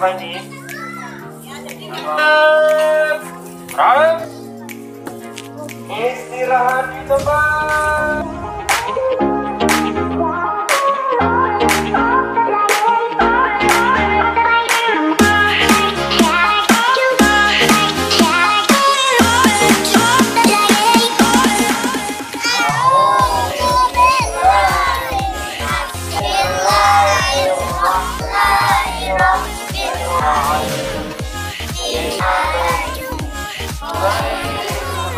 apa ini? Ram. Istirahat di tempat.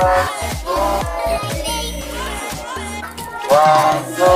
Wow. One, two.